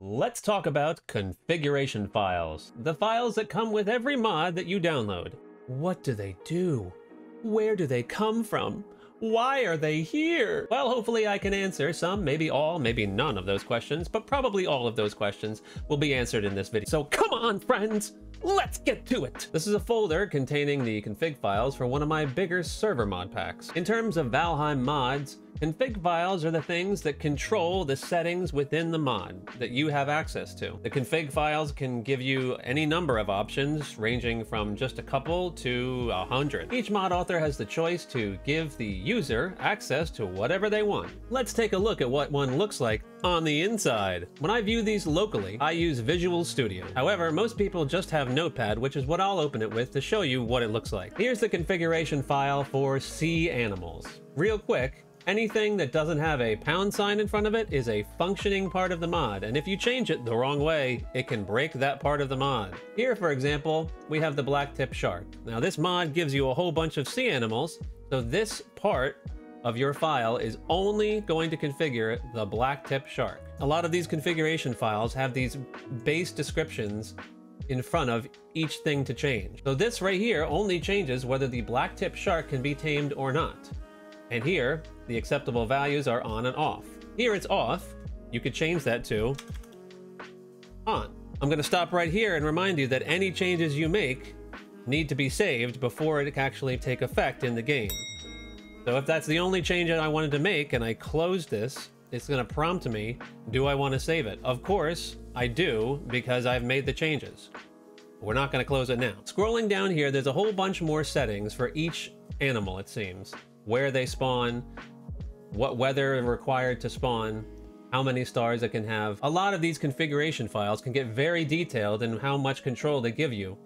Let's talk about configuration files. The files that come with every mod that you download. What do they do? Where do they come from? Why are they here? Well, hopefully I can answer some, maybe all, maybe none of those questions, but probably all of those questions will be answered in this video. So come on, friends! Let's get to it! This is a folder containing the config files for one of my bigger server mod packs. In terms of Valheim mods, config files are the things that control the settings within the mod that you have access to. The config files can give you any number of options, ranging from just a couple to a hundred. Each mod author has the choice to give the user access to whatever they want. Let's take a look at what one looks like on the inside. When I view these locally, I use Visual Studio. However, most people just have Notepad, which is what I'll open it with to show you what it looks like. Here's the configuration file for Sea Animals. Real quick, anything that doesn't have a pound sign in front of it is a functioning part of the mod, and if you change it the wrong way, it can break that part of the mod. Here, for example, we have the blacktip shark. Now this mod gives you a whole bunch of sea animals, so this part of your file is only going to configure the blacktip shark. A lot of these configuration files have these base descriptions in front of each thing to change. So this right here only changes whether the blacktip shark can be tamed or not. And here, the acceptable values are on and off. Here it's off. You could change that to on. I'm going to stop right here and remind you that any changes you make need to be saved before it actually take effect in the game. So if that's the only change that I wanted to make and I close this, it's going to prompt me, do I want to save it? Of course, I do because I've made the changes. We're not going to close it now. Scrolling down here, there's a whole bunch more settings for each animal, it seems. Where they spawn, what weather required to spawn, how many stars it can have. A lot of these configuration files can get very detailed in how much control they give you.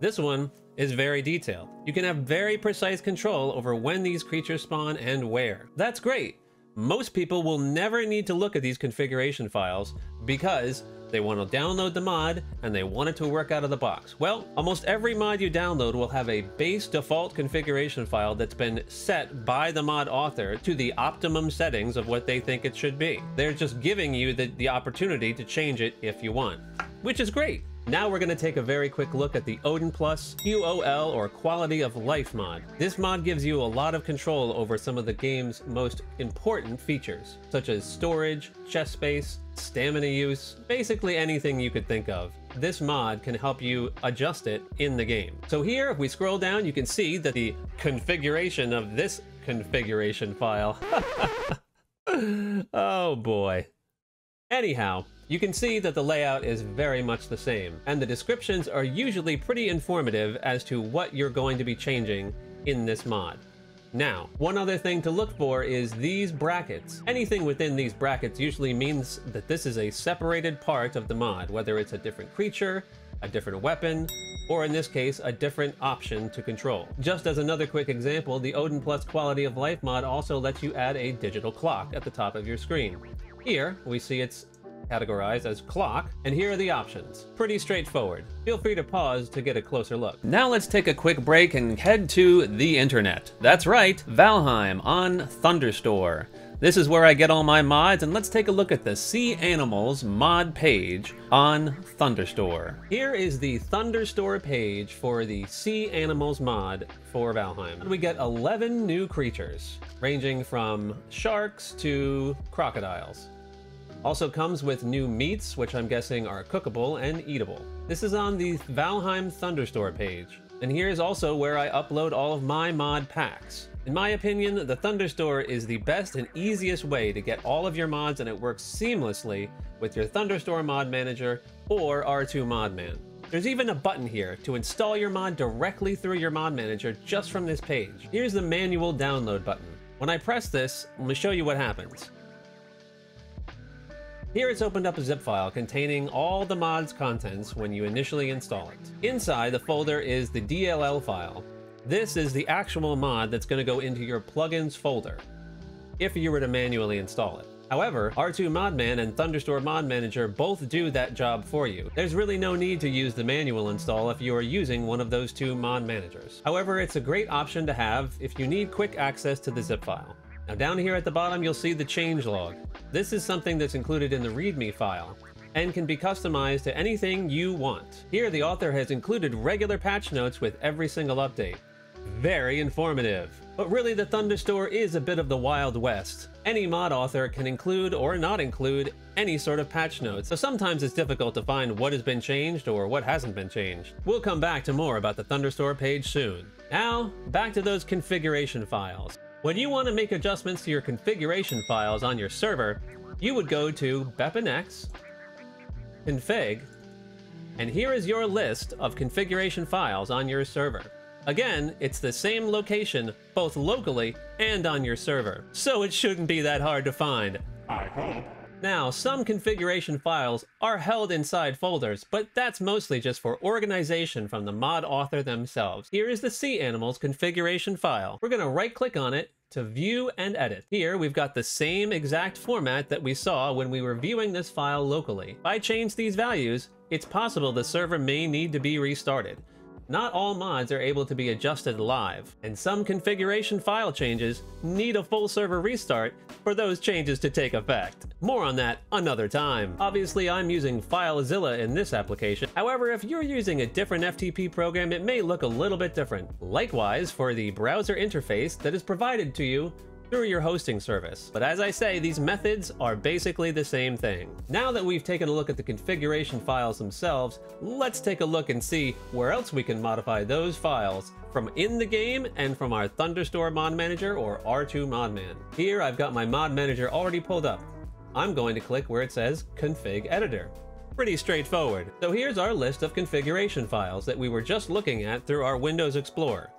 This one is very detailed. You can have very precise control over when these creatures spawn and where. That's great. Most people will never need to look at these configuration files because they want to download the mod and they want it to work out of the box. Well, almost every mod you download will have a base default configuration file that's been set by the mod author to the optimum settings of what they think it should be. They're just giving you the, the opportunity to change it if you want, which is great. Now we're going to take a very quick look at the Odin Plus QOL or Quality of Life mod. This mod gives you a lot of control over some of the game's most important features, such as storage, chest space, stamina use, basically anything you could think of. This mod can help you adjust it in the game. So here, if we scroll down, you can see that the configuration of this configuration file. oh boy. Anyhow, you can see that the layout is very much the same, and the descriptions are usually pretty informative as to what you're going to be changing in this mod. Now, one other thing to look for is these brackets. Anything within these brackets usually means that this is a separated part of the mod, whether it's a different creature, a different weapon, or in this case, a different option to control. Just as another quick example, the Odin Plus Quality of Life mod also lets you add a digital clock at the top of your screen. Here, we see it's categorized as clock, and here are the options. Pretty straightforward. Feel free to pause to get a closer look. Now let's take a quick break and head to the internet. That's right, Valheim on Thunderstore. This is where I get all my mods, and let's take a look at the Sea Animals mod page on Thunderstore. Here is the Thunderstore page for the Sea Animals mod for Valheim. We get 11 new creatures, ranging from sharks to crocodiles. Also comes with new meats, which I'm guessing are cookable and eatable. This is on the Valheim Thunderstore page. And here's also where I upload all of my mod packs. In my opinion, the Thunderstore is the best and easiest way to get all of your mods and it works seamlessly with your Thunderstore mod manager or R2 Modman. There's even a button here to install your mod directly through your mod manager just from this page. Here's the manual download button. When I press this, I'm to show you what happens. Here it's opened up a zip file containing all the mod's contents when you initially install it. Inside the folder is the DLL file. This is the actual mod that's going to go into your plugins folder, if you were to manually install it. However, R2 Modman and Thunderstore Mod Manager both do that job for you. There's really no need to use the manual install if you are using one of those two mod managers. However, it's a great option to have if you need quick access to the zip file. Now down here at the bottom, you'll see the changelog. This is something that's included in the README file. and can be customized to anything you want. Here, the author has included regular patch notes with every single update. Very informative. But really, the Thunderstore is a bit of the Wild West. Any mod author can include or not include any sort of patch notes, so sometimes it's difficult to find what has been changed or what hasn't been changed. We'll come back to more about the Thunderstore page soon. Now, back to those configuration files. When you want to make adjustments to your configuration files on your server, you would go to BepInEx, config, and here is your list of configuration files on your server. Again, it's the same location, both locally and on your server, so it shouldn't be that hard to find. I hope. Now, some configuration files are held inside folders, but that's mostly just for organization from the mod author themselves. Here is the Sea Animals configuration file. We're gonna right click on it to view and edit. Here, we've got the same exact format that we saw when we were viewing this file locally. If I change these values, it's possible the server may need to be restarted. Not all mods are able to be adjusted live, and some configuration file changes need a full server restart for those changes to take effect. More on that another time. Obviously, I'm using FileZilla in this application. However, if you're using a different FTP program, it may look a little bit different. Likewise, for the browser interface that is provided to you through your hosting service. But as I say, these methods are basically the same thing. Now that we've taken a look at the configuration files themselves, let's take a look and see where else we can modify those files from in the game and from our Thunderstore Mod Manager or R2 Modman. Here I've got my Mod Manager already pulled up. I'm going to click where it says Config Editor. Pretty straightforward. So here's our list of configuration files that we were just looking at through our Windows Explorer.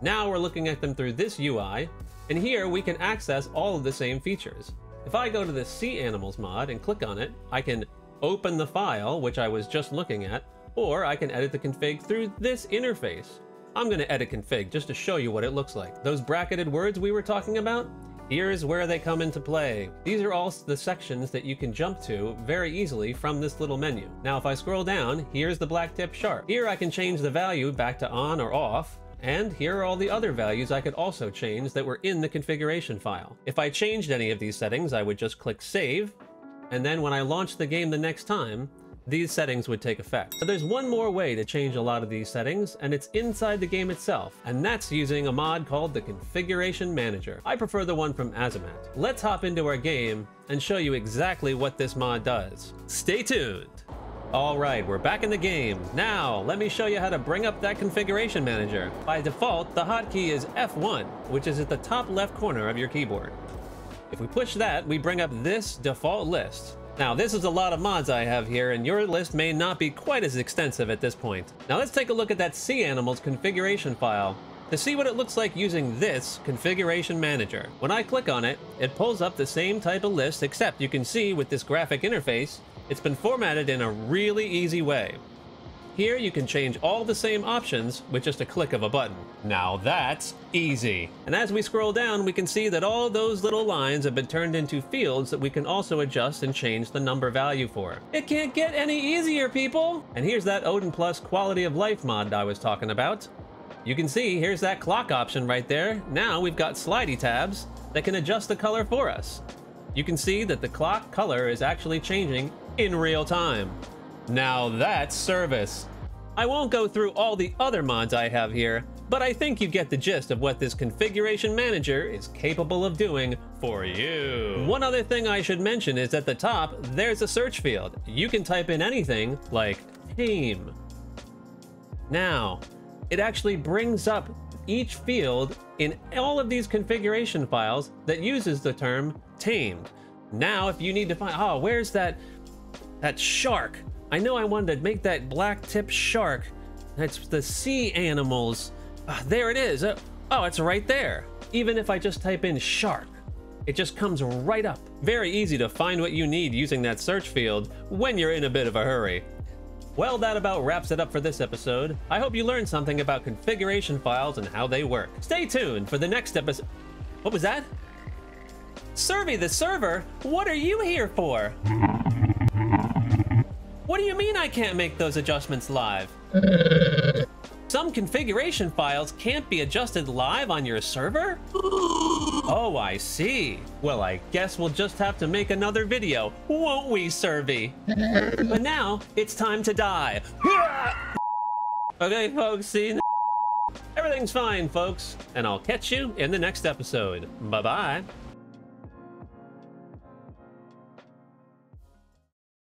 Now we're looking at them through this UI, and here we can access all of the same features. If I go to the Sea Animals mod and click on it, I can open the file, which I was just looking at, or I can edit the config through this interface. I'm going to edit config just to show you what it looks like. Those bracketed words we were talking about, here's where they come into play. These are all the sections that you can jump to very easily from this little menu. Now if I scroll down, here's the black tip shark. Here I can change the value back to on or off, and here are all the other values I could also change that were in the configuration file. If I changed any of these settings, I would just click Save, and then when I launch the game the next time, these settings would take effect. But there's one more way to change a lot of these settings, and it's inside the game itself, and that's using a mod called the Configuration Manager. I prefer the one from Azumatt. Let's hop into our game and show you exactly what this mod does. Stay tuned! All right, we're back in the game. Now, let me show you how to bring up that configuration manager. By default, the hotkey is F1, which is at the top left corner of your keyboard. If we push that, we bring up this default list. Now, this is a lot of mods I have here, and your list may not be quite as extensive at this point. Now, let's take a look at that Sea Animals configuration file to see what it looks like using this configuration manager. When I click on it, it pulls up the same type of list, except you can see with this graphic interface, it's been formatted in a really easy way. Here you can change all the same options with just a click of a button. Now that's easy. And as we scroll down, we can see that all those little lines have been turned into fields that we can also adjust and change the number value for. It can't get any easier, people! And here's that Odin Plus quality of life mod I was talking about. You can see here's that clock option right there. Now we've got slidey tabs that can adjust the color for us. You can see that the clock color is actually changing in real time. Now that's service. I won't go through all the other mods I have here, but I think you get the gist of what this configuration manager is capable of doing for you. One other thing I should mention is at the top, there's a search field. You can type in anything like tame. Now, it actually brings up each field in all of these configuration files that uses the term tamed. Now, if you need to find, oh, where's that that shark. I know I wanted to make that black tip shark. That's the sea animals. Uh, there it is. Uh, oh, it's right there. Even if I just type in shark, it just comes right up. Very easy to find what you need using that search field when you're in a bit of a hurry. Well, that about wraps it up for this episode. I hope you learned something about configuration files and how they work. Stay tuned for the next episode. What was that? Survey the server? What are you here for? What do you mean I can't make those adjustments live? Some configuration files can't be adjusted live on your server? Oh, I see. Well, I guess we'll just have to make another video, won't we, Servy? but now, it's time to die. okay, folks, see Everything's fine, folks, and I'll catch you in the next episode. Bye-bye.